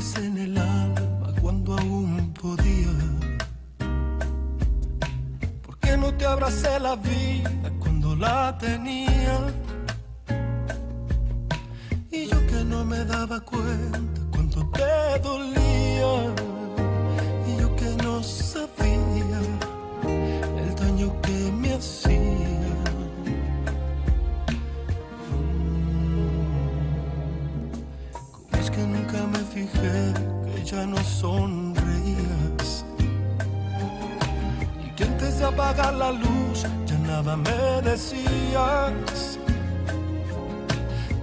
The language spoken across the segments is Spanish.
en el alma cuando aún podía. ¿Por qué no te abracé la vida cuando la tenía? Y yo que no me daba cuenta cuánto te dolía. Fijé que ya no sonreías. Y que antes de apagar la luz ya nada me decías.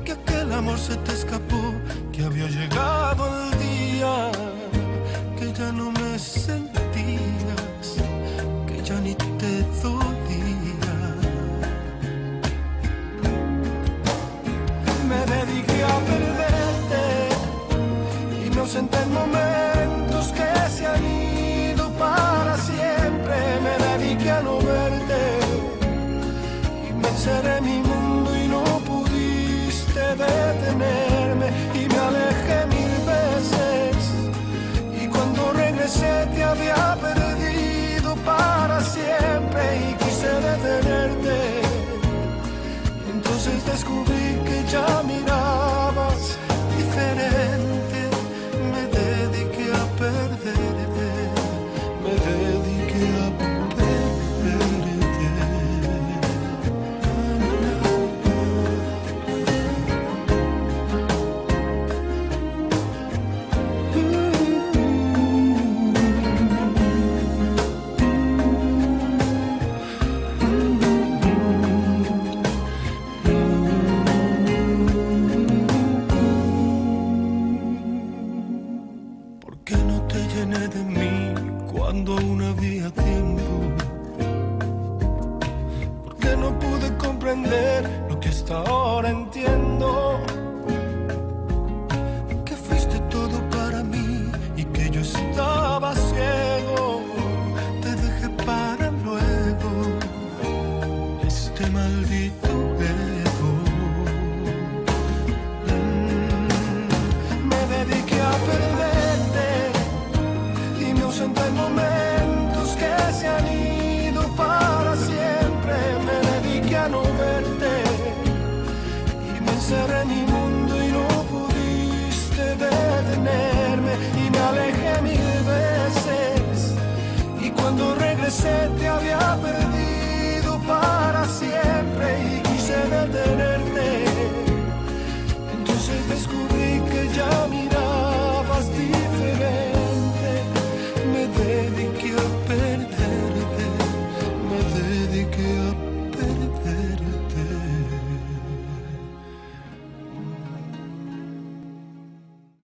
Que aquel amor se te escapó, que había llegado el día, que ya no me sentías, en momentos que se han ido para siempre. Me dediqué a no verte y me encerré en mi mundo y no pudiste detenerme y me alejé mil veces. Y cuando regresé te había perdido para siempre y quise detenerte. Entonces descubrí llené de mí cuando aún había tiempo? ¿Por qué no pude comprender lo que hasta ahora entiendo? Momentos que se han ido para siempre. Me dediqué a no verte y me encerré en mi mundo y no pudiste detenerme y me alejé mil veces y cuando regresé te había